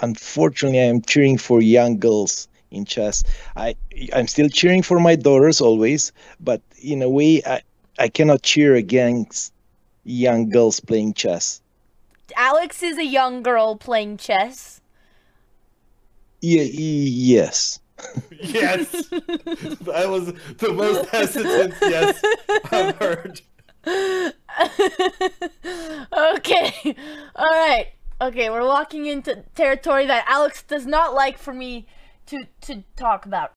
unfortunately, I am cheering for young girls in chess. I I'm still cheering for my daughters always, but in a way, I I cannot cheer against young girls playing chess. Alex is a young girl playing chess. Yeah, yes. yes. that was the most hesitant yes I've heard. okay. All right. Okay, we're walking into territory that Alex does not like for me to to talk about.